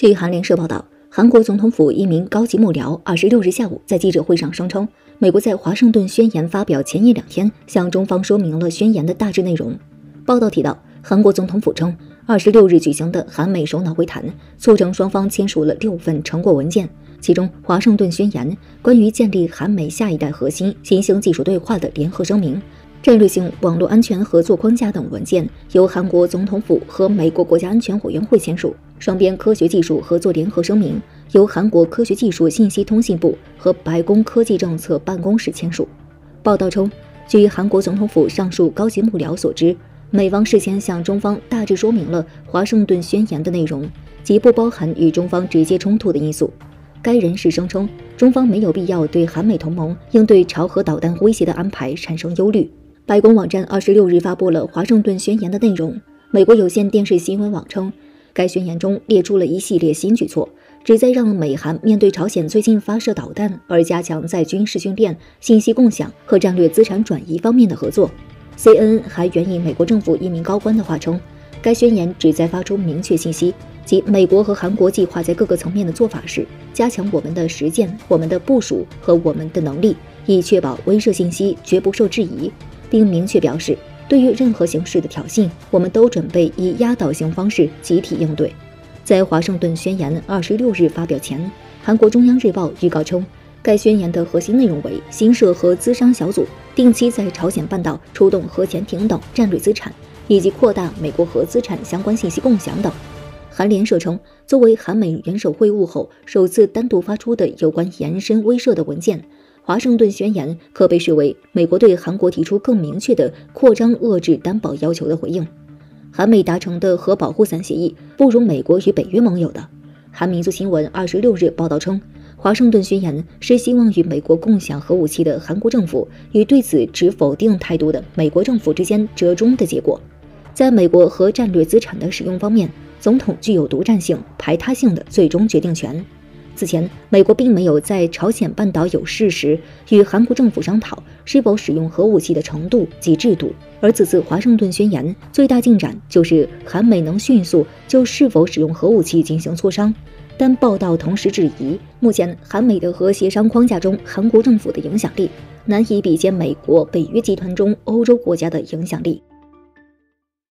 据韩联社报道，韩国总统府一名高级幕僚二十六日下午在记者会上声称，美国在华盛顿宣言发表前一两天向中方说明了宣言的大致内容。报道提到，韩国总统府称，二十六日举行的韩美首脑会谈促成双方签署了六份成果文件，其中《华盛顿宣言》关于建立韩美下一代核心新兴技术对话的联合声明。战略性网络安全合作框架等文件由韩国总统府和美国国家安全委员会签署；双边科学技术合作联合声明由韩国科学技术信息通信部和白宫科技政策办公室签署。报道称，据韩国总统府上述高级幕僚所知，美方事先向中方大致说明了华盛顿宣言的内容，即不包含与中方直接冲突的因素。该人士声称，中方没有必要对韩美同盟应对朝核导弹威胁的安排产生忧虑。白宫网站二十六日发布了华盛顿宣言的内容。美国有线电视新闻网称，该宣言中列出了一系列新举措，旨在让美韩面对朝鲜最近发射导弹而加强在军事训练、信息共享和战略资产转移方面的合作。CNN 还援引美国政府一名高官的话称，该宣言旨在发出明确信息，即美国和韩国计划在各个层面的做法是加强我们的实践、我们的部署和我们的能力，以确保威慑信息绝不受质疑。并明确表示，对于任何形式的挑衅，我们都准备以压倒性方式集体应对。在华盛顿宣言二十六日发表前，韩国中央日报预告称，该宣言的核心内容为新设核资商小组，定期在朝鲜半岛出动核潜艇等战略资产，以及扩大美国核资产相关信息共享等。韩联社称，作为韩美元首会晤后首次单独发出的有关延伸威慑的文件。华盛顿宣言可被视为美国对韩国提出更明确的扩张遏制担保要求的回应。韩美达成的核保护伞协议不如美国与北约盟友的。韩民族新闻二十六日报道称，华盛顿宣言是希望与美国共享核武器的韩国政府与对此持否定态度的美国政府之间折中的结果。在美国核战略资产的使用方面，总统具有独占性、排他性的最终决定权。此前，美国并没有在朝鲜半岛有事时与韩国政府商讨是否使用核武器的程度及制度，而此次华盛顿宣言最大进展就是韩美能迅速就是否使用核武器进行磋商。但报道同时质疑，目前韩美的核协商框架中，韩国政府的影响力难以比肩美国、北约集团中欧洲国家的影响力。